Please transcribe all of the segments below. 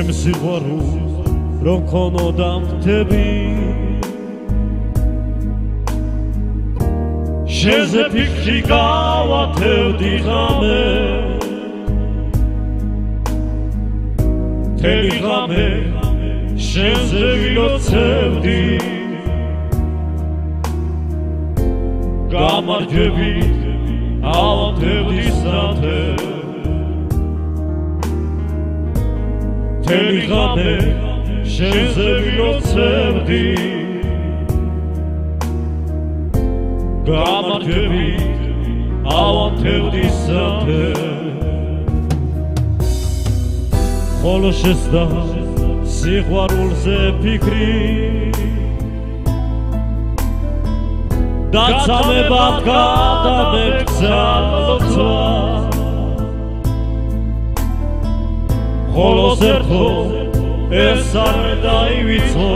სიმსიყვარულს რომ ქონოდა მთები შენზე ფიქრი გავათევდი ღამე. თელი ღამე შენზე ვილოცევდი. გამარჯვები ავათევდი სათე თელი ღამე შენზე ვილოცევდი გამარჯვები ავათევდი სათე ხოლო შესდა სიყვარულზე ფიქრი. და ცამებად გადამექცა ლოცვა ხოლო ზერხო ეს არ დაივიცო.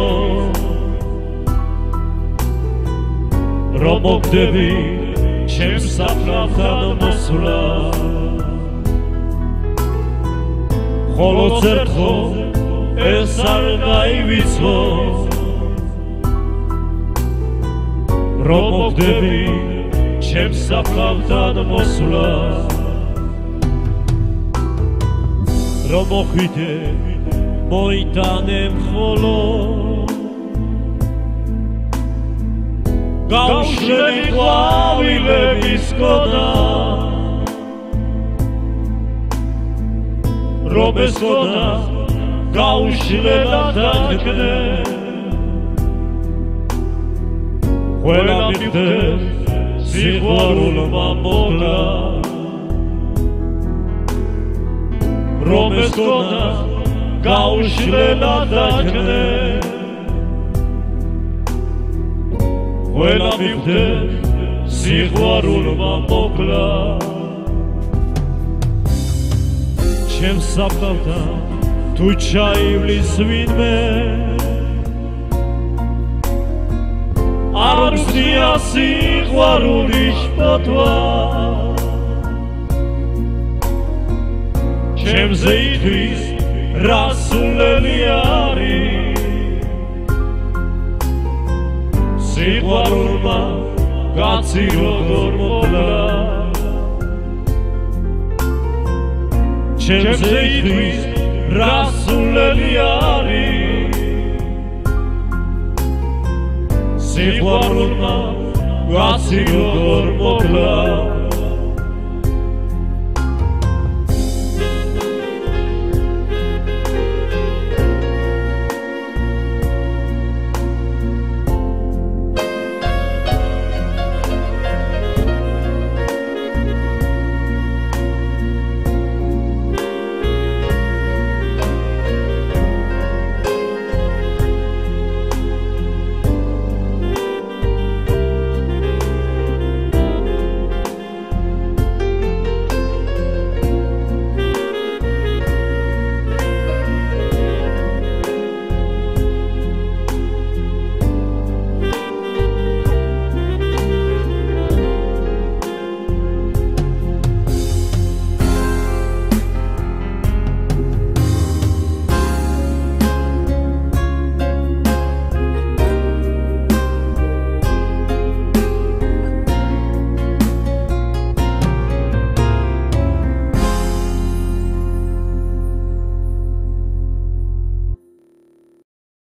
რომ მოგდები ჩემს საფრთხად მოსვლა. ხოლო ზერხო ეს არ დაივიცო. რომ მოგდები ჩემს საფრთხად მოსვლა რომ მოხვიდე მოიტანე მხოლო გავშლები ყვავილების გონა რომ ეს გონა გავშლება დაგნე. ყველა მიხდე სიყვარულმა მოგლა რომ ეს გონა გაუშლება დაგნე. ყველა მიხდე სიყვარულმა მოკლა. ჩემს საფთავთან თუ ჩაივლის ვინმე? არ მსია სიყვარული შფოთვა ჩემზე იტყვის რასულელი არის? სიყვარულმა კაცი როგორ მოკლა ჩემზე იტყვის რასულელი არის? სიყვარულმა კაცი როგორ მოკლა